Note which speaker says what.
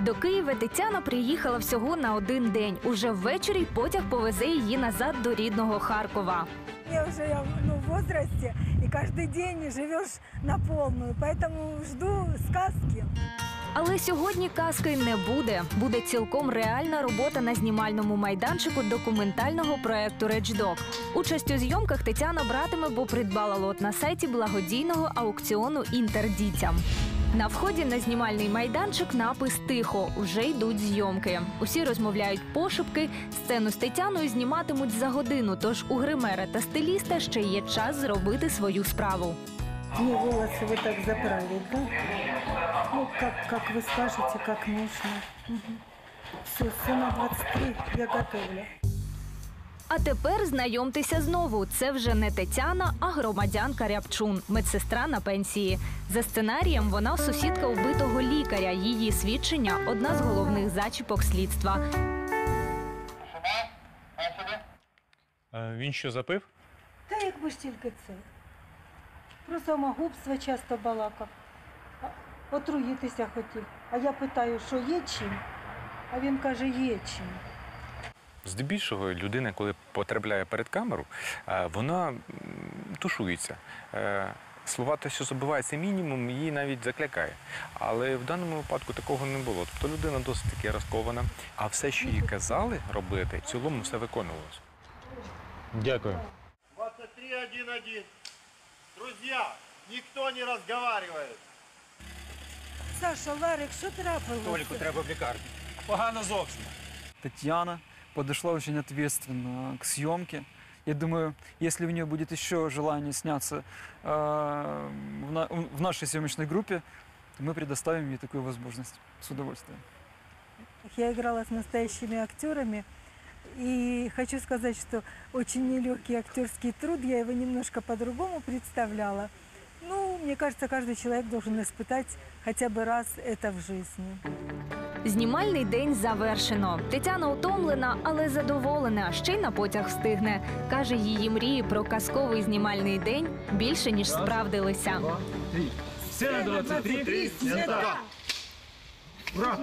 Speaker 1: До Києва Тетяна приїхала всього на один день. Уже ввечері потяг повезе її назад до рідного Харкова.
Speaker 2: Я уже я, ну, в возрасте, и каждый день живешь на полную, поэтому жду сказки.
Speaker 1: Але сьогодні казки не буде. Буде цілком реальна робота на знімальному майданчику документального проекту Речдок. Участь у зйомках Тетяна братиме, бо придбала лот на сайті благодійного аукціону Інтердітям. На вході на знімальний майданчик напис Тихо. Уже йдуть зйомки. Усі розмовляють пошепки. Сцену з Тетяною зніматимуть за годину. Тож у гримера та стиліста ще є час зробити свою справу.
Speaker 2: Мне волосы вы так заправить, да? Ну, как, как вы скажете, как нужно. Все, все на 23, я готовлю.
Speaker 1: А тепер знайомтеся знову. Це вже не Тетяна, а громадянка Рябчун, медсестра на пенсії. За сценарієм вона сусідка убитого лікаря. Її свідчення одна з головних зачіпок слідства.
Speaker 3: Е, Він що запив?
Speaker 2: Та якби ж тільки це. Про самогубство часто балакав. А, Отруїтися хотів. А я питаю, що є чим? А він каже, є чим.
Speaker 3: Здебільшого людина, коли потрапляє перед камеру, е, вона тушується. Е, Слова те, що забувається мінімум, її навіть заклякає. Але в даному випадку такого не було. Тобто людина досить таки розкована. А все, що їй казали робити, в цілому все виконувалося. Дякую.
Speaker 4: 23.1.1. Друзья, никто не разговаривает.
Speaker 2: Саша, Ларик, що трапилося?
Speaker 5: Толіку треба в лікарню. Погано зовсім.
Speaker 6: Татьяна подошла очень ответственно к съемке. Я думаю, если у нее будет еще желание сняться э, в, на- в нашей съемочной группе, то мы предоставим ей такую возможность с удовольствием.
Speaker 2: Я играла с настоящими актерами. И хочу сказать, что очень нелегкий актерский труд, я его немножко по-другому представляла. Ну, мне кажется, каждый человек должен испытать хотя бы раз это в жизни.
Speaker 1: Знімальний день завершено. Тетяна утомлена, але задоволена. Ще й на потяг встигне. Каже, її мрії про казковий знімальний день більше ніж справдилися.
Speaker 5: Все на 23.
Speaker 2: Ура!